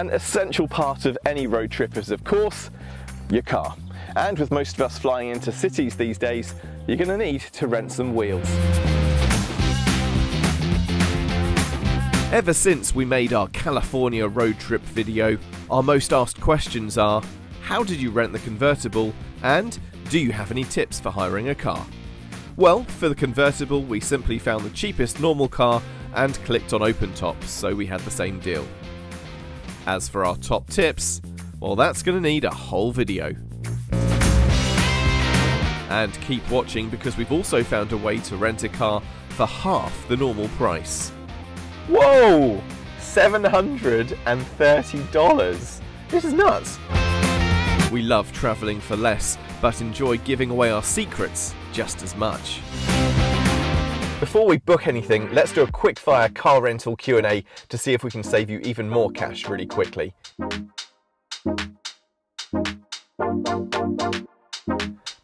An essential part of any road trip is, of course, your car. And with most of us flying into cities these days, you're going to need to rent some wheels. Ever since we made our California road trip video, our most asked questions are How did you rent the convertible? and Do you have any tips for hiring a car? Well, for the convertible, we simply found the cheapest normal car and clicked on open top, so we had the same deal. As for our top tips, well, that's going to need a whole video. And keep watching because we've also found a way to rent a car for half the normal price. Whoa! $730? This is nuts. We love travelling for less, but enjoy giving away our secrets just as much. Before we book anything, let's do a quick fire car rental Q&A to see if we can save you even more cash really quickly.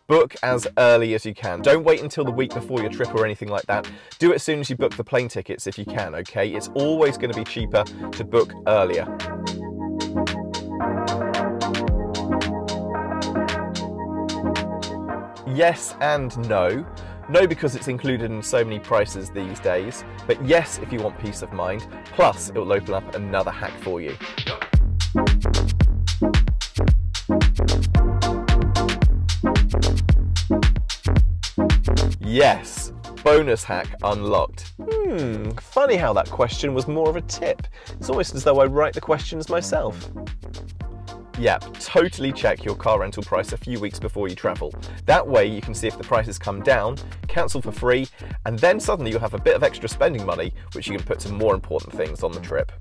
Book as early as you can. Don't wait until the week before your trip or anything like that. Do it as soon as you book the plane tickets if you can, okay? It's always going to be cheaper to book earlier. Yes and no. No, because it's included in so many prices these days, but yes, if you want peace of mind. Plus, it will open up another hack for you. Yes, bonus hack unlocked. Hmm, funny how that question was more of a tip. It's almost as though I write the questions myself. Yep, totally check your car rental price a few weeks before you travel. That way you can see if the prices come down, cancel for free, and then suddenly you'll have a bit of extra spending money, which you can put to more important things on the trip.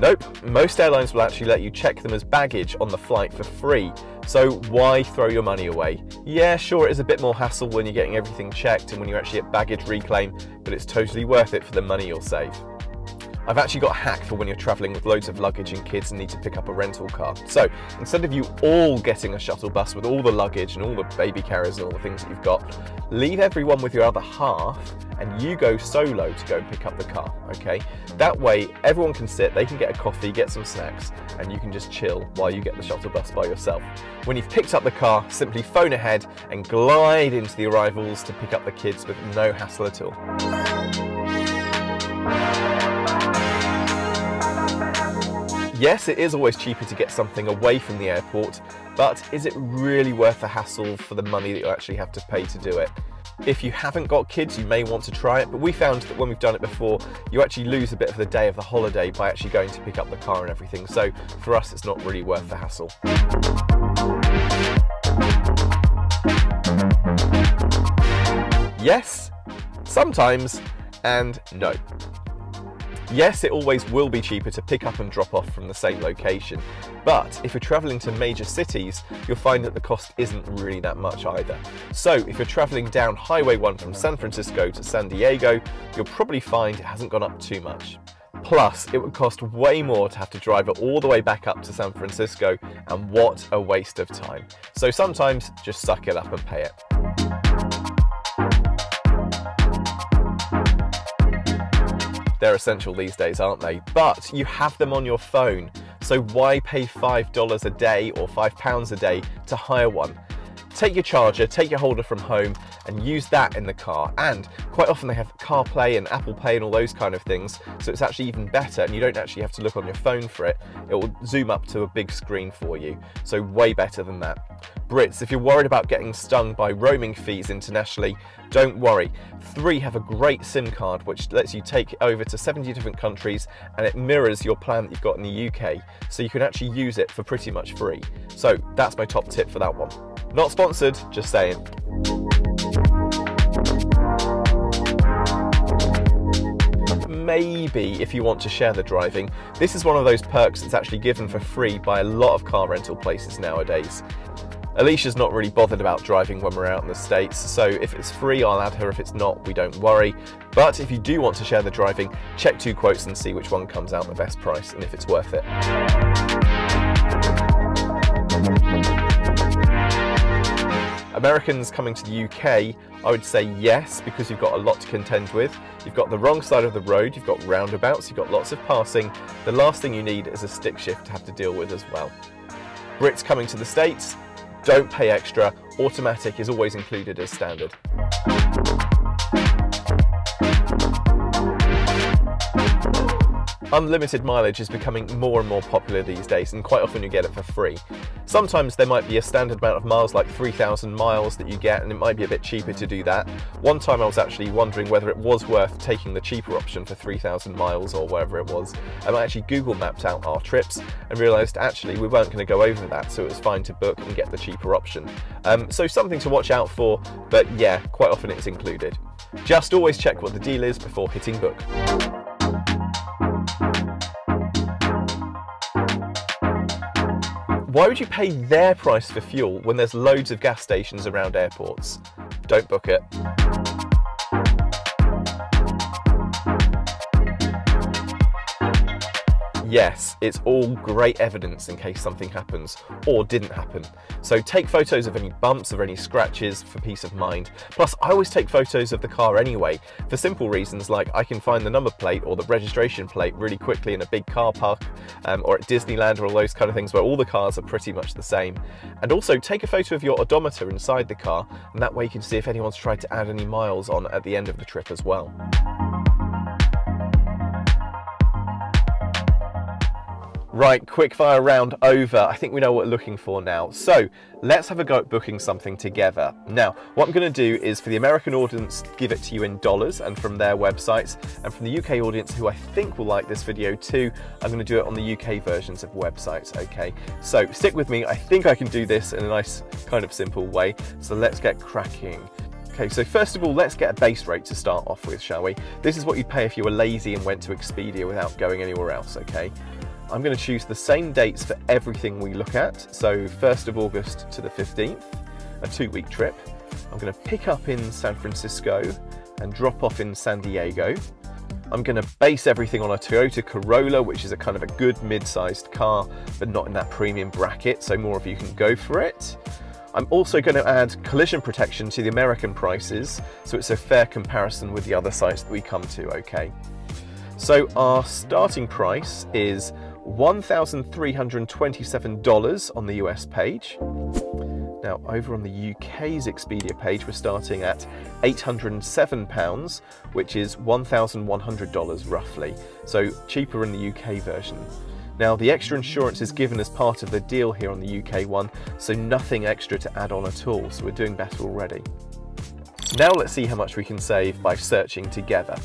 Nope, most airlines will actually let you check them as baggage on the flight for free, so why throw your money away? Yeah, sure, it is a bit more hassle when you're getting everything checked and when you're actually at baggage reclaim, but it's totally worth it for the money you'll save. I've actually got a hack for when you're traveling with loads of luggage and kids and need to pick up a rental car. So instead of you all getting a shuttle bus with all the luggage and all the baby carriers and all the things that you've got, leave everyone with your other half and you go solo to go and pick up the car, okay? That way everyone can sit, they can get a coffee, get some snacks, and you can just chill while you get the shuttle bus by yourself. When you've picked up the car, simply phone ahead and glide into the arrivals to pick up the kids with no hassle at all. Yes, it is always cheaper to get something away from the airport, but is it really worth the hassle for the money that you actually have to pay to do it? If you haven't got kids, you may want to try it, but we found that when we've done it before, you actually lose a bit of the day of the holiday by actually going to pick up the car and everything. So for us, it's not really worth the hassle. Yes, sometimes, and no. Yes, it always will be cheaper to pick up and drop off from the same location, but if you're travelling to major cities, you'll find that the cost isn't really that much either. So if you're travelling down Highway 1 from San Francisco to San Diego, you'll probably find it hasn't gone up too much. Plus, it would cost way more to have to drive it all the way back up to San Francisco, and what a waste of time. So sometimes just suck it up and pay it. They're essential these days, aren't they? But you have them on your phone. So why pay $5 a day or £5 a day to hire one? Take your charger, take your holder from home and use that in the car. And quite often they have CarPlay and Apple Pay and all those kind of things. So it's actually even better and you don't actually have to look on your phone for it. It will zoom up to a big screen for you. So way better than that. Brits, if you're worried about getting stung by roaming fees internationally, don't worry. Three have a great SIM card which lets you take it over to 70 different countries and it mirrors your plan that you've got in the UK. So you can actually use it for pretty much free. So that's my top tip for that one. Not sponsored, just saying. Maybe if you want to share the driving, this is one of those perks that's actually given for free by a lot of car rental places nowadays. Alicia's not really bothered about driving when we're out in the States, so if it's free, I'll add her. If it's not, we don't worry. But if you do want to share the driving, check two quotes and see which one comes out the best price and if it's worth it. Americans coming to the UK, I would say yes, because you've got a lot to contend with. You've got the wrong side of the road, you've got roundabouts, you've got lots of passing. The last thing you need is a stick shift to have to deal with as well. Brits coming to the States, don't pay extra. Automatic is always included as standard. Unlimited mileage is becoming more and more popular these days, and quite often you get it for free. Sometimes there might be a standard amount of miles, like 3,000 miles, that you get, and it might be a bit cheaper to do that. One time I was actually wondering whether it was worth taking the cheaper option for 3,000 miles or wherever it was. And I actually Google mapped out our trips and realised actually we weren't going to go over that, so it was fine to book and get the cheaper option. Um, so something to watch out for, but yeah, quite often it's included. Just always check what the deal is before hitting book. Why would you pay their price for fuel when there's loads of gas stations around airports? Don't book it. Yes, it's all great evidence in case something happens or didn't happen. So take photos of any bumps or any scratches for peace of mind. Plus, I always take photos of the car anyway, for simple reasons like I can find the number plate or the registration plate really quickly in a big car park um, or at Disneyland or all those kind of things where all the cars are pretty much the same. And also take a photo of your odometer inside the car, and that way you can see if anyone's tried to add any miles on at the end of the trip as well. Right, quickfire round over. I think we know what we're looking for now. So let's have a go at booking something together. Now, what I'm going to do is for the American audience, give it to you in dollars and from their websites. And from the UK audience, who I think will like this video too, I'm going to do it on the UK versions of websites, okay? So stick with me. I think I can do this in a nice kind of simple way. So let's get cracking. Okay, so first of all, let's get a base rate to start off with, shall we? This is what you'd pay if you were lazy and went to Expedia without going anywhere else, okay? I'm going to choose the same dates for everything we look at. So 1st of August to the 15th, a two week trip. I'm going to pick up in San Francisco and drop off in San Diego. I'm going to base everything on a Toyota Corolla, which is a kind of a good mid-sized car, but not in that premium bracket, so more of you can go for it. I'm also going to add collision protection to the American prices, so it's a fair comparison with the other sites that we come to, okay? So our starting price is $1,327 on the US page. Now, over on the UK's Expedia page, we're starting at £807, which is $1,100 roughly, so cheaper in the UK version. Now, the extra insurance is given as part of the deal here on the UK one, so nothing extra to add on at all, so we're doing better already. Now let's see how much we can save by searching together.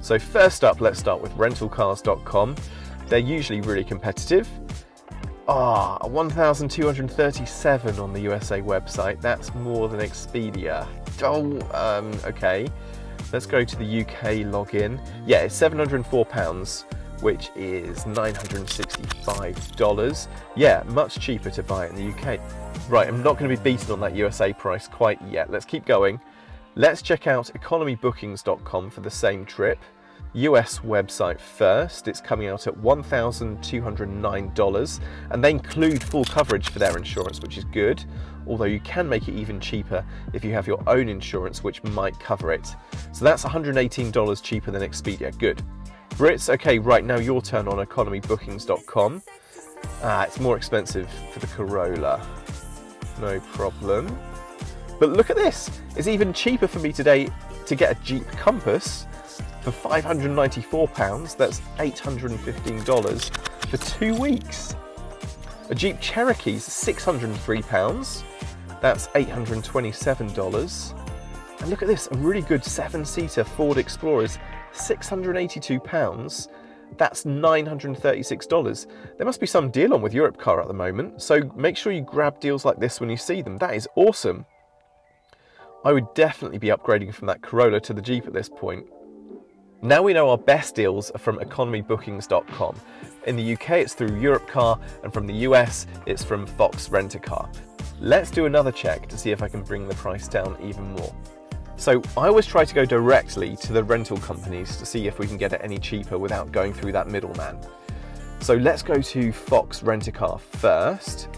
So first up, let's start with rentalcars.com. They're usually really competitive. Ah, oh, 1,237 on the USA website. That's more than Expedia. Oh, um, okay. Let's go to the UK login. Yeah, it's 704 pounds, which is $965. Yeah, much cheaper to buy it in the UK. Right, I'm not going to be beaten on that USA price quite yet. Let's keep going. Let's check out economybookings.com for the same trip. US website first. It's coming out at $1,209 and they include full coverage for their insurance, which is good. Although you can make it even cheaper if you have your own insurance, which might cover it. So that's $118 cheaper than Expedia. Good. Brits, okay, right now your turn on economybookings.com. Ah, it's more expensive for the Corolla. No problem. But look at this. It's even cheaper for me today to get a Jeep Compass for £594, that's $815 for two weeks. A Jeep Cherokee's £603, that's $827. And look at this, a really good seven-seater Ford Explorer's £682, that's $936. There must be some deal on with Europcar at the moment, so make sure you grab deals like this when you see them. That is awesome. I would definitely be upgrading from that Corolla to the Jeep at this point. Now we know our best deals are from economybookings.com. In the UK, it's through Europcar, and from the US, it's from Fox Rent a Car. Let's do another check to see if I can bring the price down even more. So I always try to go directly to the rental companies to see if we can get it any cheaper without going through that middleman. So let's go to Fox Rent a Car first.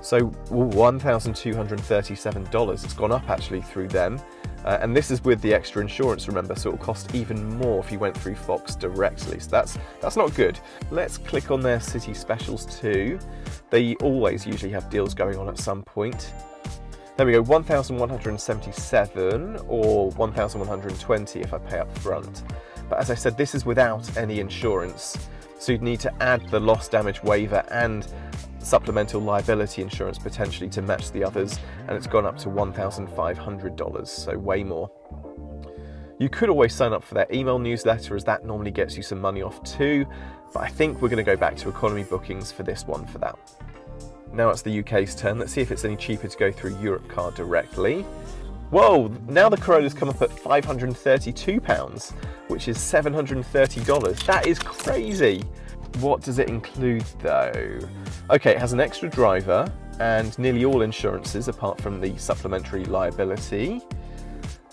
So $1,237. It's gone up actually through them. Uh, and this is with the extra insurance, remember, so it'll cost even more if you went through Fox directly. So that's that's not good. Let's click on their city specials too. They always usually have deals going on at some point. There we go, 1,177 or 1,120 if I pay up front. But as I said, this is without any insurance. So you'd need to add the loss damage waiver and supplemental liability insurance potentially to match the others, and it's gone up to $1,500, so way more. You could always sign up for their email newsletter as that normally gets you some money off too, but I think we're going to go back to economy bookings for this one for that. Now it's the UK's turn. Let's see if it's any cheaper to go through Europe Europcar directly. Whoa, now the Corolla's come up at £532, which is $730. That is crazy. What does it include though? Okay, it has an extra driver and nearly all insurances apart from the supplementary liability.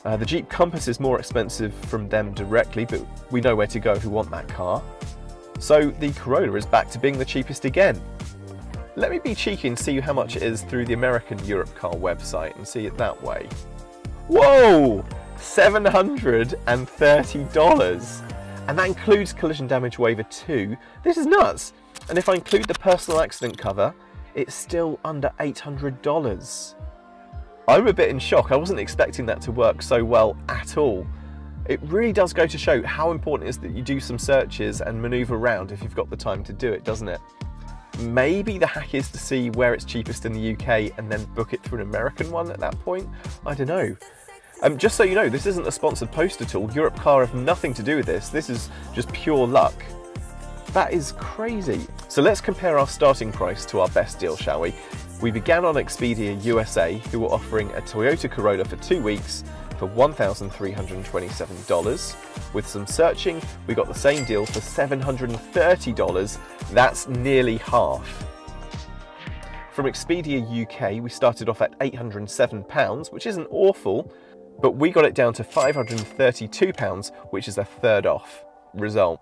Uh, the Jeep Compass is more expensive from them directly, but we know where to go we want that car. So the Corolla is back to being the cheapest again. Let me be cheeky and see how much it is through the American Europcar website and see it that way. Whoa! $730! And that includes collision damage waiver too. This is nuts. And if I include the personal accident cover, it's still under $800. I'm a bit in shock. I wasn't expecting that to work so well at all. It really does go to show how important it is that you do some searches and maneuver around if you've got the time to do it, doesn't it? Maybe the hack is to see where it's cheapest in the UK and then book it through an American one at that point. I don't know. Um, just so you know, this isn't a sponsored post at all. Europcar have nothing to do with this. This is just pure luck. That is crazy. So let's compare our starting price to our best deal, shall we? We began on Expedia USA, who were offering a Toyota Corolla for two weeks for $1,327. With some searching, we got the same deal for $730. That's nearly half. From Expedia UK, we started off at £807, which isn't awful, but we got it down to £532, which is a third off result.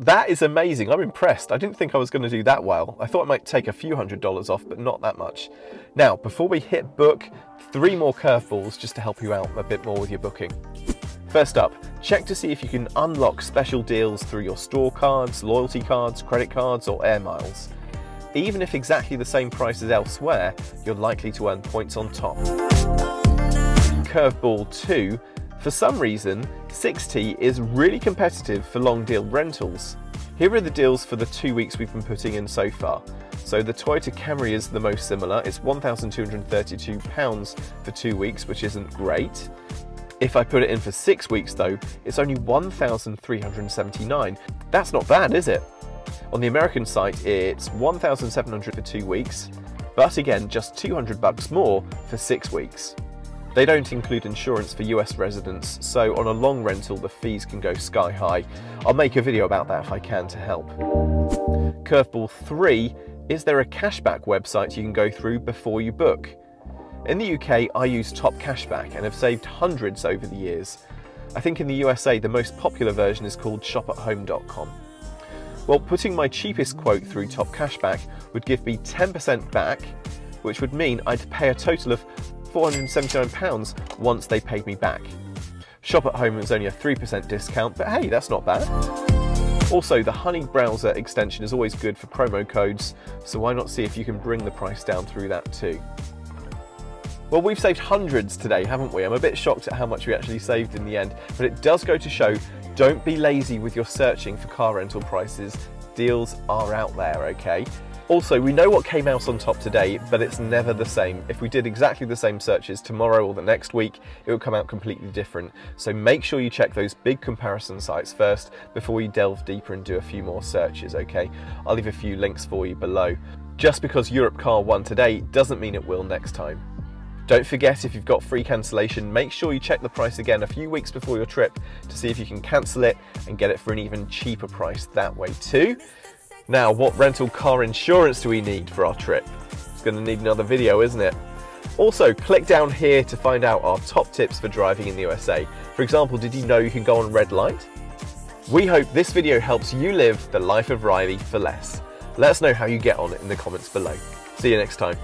That is amazing. I'm impressed. I didn't think I was going to do that well. I thought I might take a few hundred dollars off, but not that much. Now, before we hit book, three more curveballs just to help you out a bit more with your booking. First up, check to see if you can unlock special deals through your store cards, loyalty cards, credit cards, or air miles. Even if exactly the same price as elsewhere, you're likely to earn points on top curveball 2, for some reason, Sixt is really competitive for long deal rentals. Here are the deals for the two weeks we've been putting in so far. So the Toyota Camry is the most similar. It's £1,232 for two weeks, which isn't great. If I put it in for six weeks though, it's only 1,379. That's not bad, is it? On the American site, it's 1,700 for two weeks, but again, just 200 bucks more for six weeks. They don't include insurance for US residents, so on a long rental the fees can go sky high. I'll make a video about that if I can to help. Curveball 3, is there a cashback website you can go through before you book? In the UK, I use Top Cashback and have saved hundreds over the years. I think in the USA the most popular version is called shopathome.com. Well, putting my cheapest quote through Top Cashback would give me 10% back, which would mean I'd pay a total of £479 once they paid me back. Shop at home was only a 3% discount, but hey, that's not bad. Also, the Honey browser extension is always good for promo codes, so why not see if you can bring the price down through that too. Well, we've saved hundreds today, haven't we? I'm a bit shocked at how much we actually saved in the end, but it does go to show don't be lazy with your searching for car rental prices. Deals are out there, okay? Also, we know what came out on top today, but it's never the same. If we did exactly the same searches tomorrow or the next week, it would come out completely different. So make sure you check those big comparison sites first before you delve deeper and do a few more searches, okay? I'll leave a few links for you below. Just because Europcar won today doesn't mean it will next time. Don't forget if you've got free cancellation, make sure you check the price again a few weeks before your trip to see if you can cancel it and get it for an even cheaper price that way too. Now, what rental car insurance do we need for our trip? It's going to need another video, isn't it? Also, click down here to find out our top tips for driving in the USA. For example, did you know you can go on red light? We hope this video helps you live the life of Riley for less. Let us know how you get on in the comments below. See you next time.